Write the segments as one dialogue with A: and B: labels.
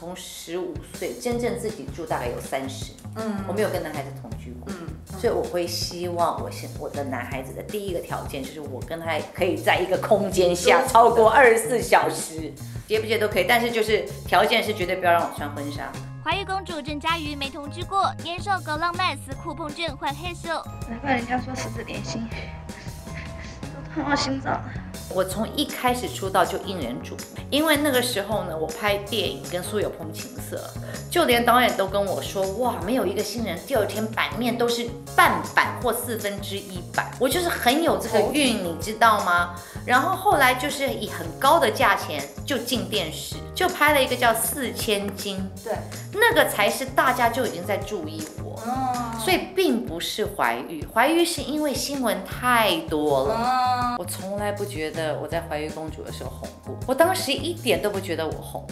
A: 从十五岁真正自己住大概有三十，嗯，我没有跟男孩子同居过，嗯，所以我会希望我现我的男孩子的第一个条件就是我跟他可以在一个空间下超过二十四小时，结不结都可以，但是就是条件是绝对不要让我穿婚纱。
B: 怀玉公主郑嘉瑜没同居过，年少搞浪漫，死酷碰卷换黑手，
C: 难怪人家说十指连心，都痛到心脏。
A: 我从一开始出道就应人瞩目，因为那个时候呢，我拍电影跟苏有朋情色，就连导演都跟我说，哇，没有一个新人第二天版面都是半版或四分之一版，我就是很有这个运，你知道吗？然后后来就是以很高的价钱就进电视，就拍了一个叫《四千金》，
C: 对，
A: 那个才是大家就已经在注意我，所以并不是怀孕，怀孕是因为新闻太多了，我从来不觉得我在怀玉公主的时候红过，我当时一点都不觉得我红，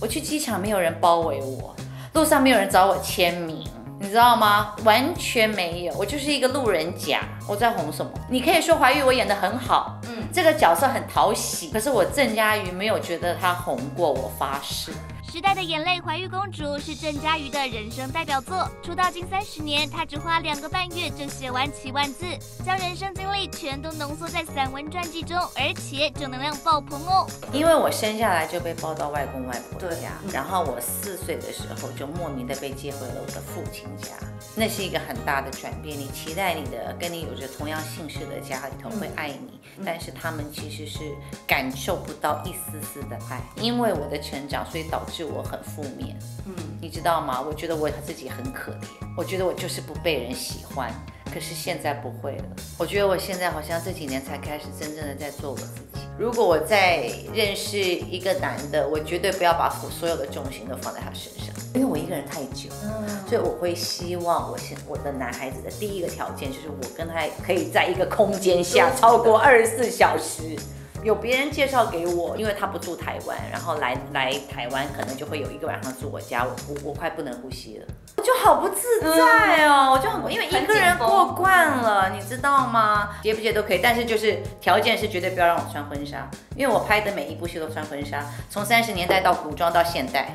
A: 我去机场没有人包围我，路上没有人找我签名。你知道吗？完全没有，我就是一个路人甲。我在红什么？你可以说怀玉我演的很好，嗯，这个角色很讨喜。可是我郑嘉瑜没有觉得他红过，我发誓。
B: 时代的眼泪，怀玉公主是郑嘉瑜的人生代表作。出道近三十年，她只花两个半月就写完七万字，将人生经历全都浓缩在散文传记中，而且正能量爆棚哦。
A: 因为我生下来就被抱到外公外婆家，然后我四岁的时候就莫名的被接回了我的父亲家，那是一个很大的转变。你期待你的跟你有着同样姓氏的家里头会爱你，但是他们其实是感受不到一丝丝的爱。因为我的成长，所以导致。我很负面，嗯，你知道吗？我觉得我自己很可怜，我觉得我就是不被人喜欢。可是现在不会了，我觉得我现在好像这几年才开始真正的在做我自己。如果我再认识一个男的，我绝对不要把所有的重心都放在他身上，因为我一个人太久，嗯，所以我会希望我现我的男孩子的第一个条件就是我跟他可以在一个空间下超过二十四小时。有别人介绍给我，因为他不住台湾，然后来来台湾可能就会有一个晚上住我家，我我我快不能呼吸了，我就好不自在哦，我就很因为一个人过惯了，你知道吗？结不结都可以，但是就是条件是绝对不要让我穿婚纱，因为我拍的每一部戏都穿婚纱，从三十年代到古装到现代。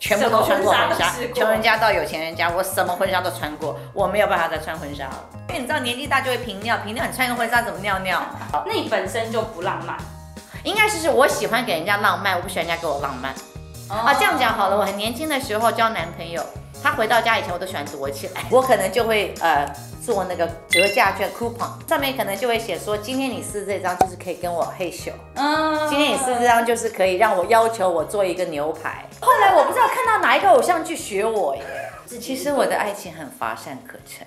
A: 全部都穿过婚纱，穷人家到有钱人家，我什么婚纱都穿过，我没有办法再穿婚纱了。因为你知道年纪大就会频尿，频尿你穿个婚纱怎么尿尿？
D: 那你本身就不浪漫，
A: 应该是是我喜欢给人家浪漫，我不喜欢人家给我浪漫。啊，这样讲好了，我很年轻的时候交男朋友，他回到家以前我都喜欢躲起来，我可能就会呃。做那个折价券 coupon，上面可能就会写说，今天你撕这张就是可以跟我嘿咻，嗯，今天你撕这张就是可以让我要求我做一个牛排。后来我不知道看到哪一个偶像剧学我耶，其实我的爱情很乏善可陈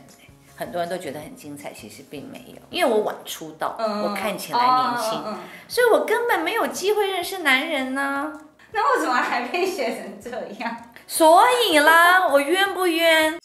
A: 很多人都觉得很精彩，其实并没有，因为我晚出道，我看起来年轻，所以我根本没有机会认识男人呢。
D: 那为什么还被写成这样？
A: 所以啦，我冤不冤？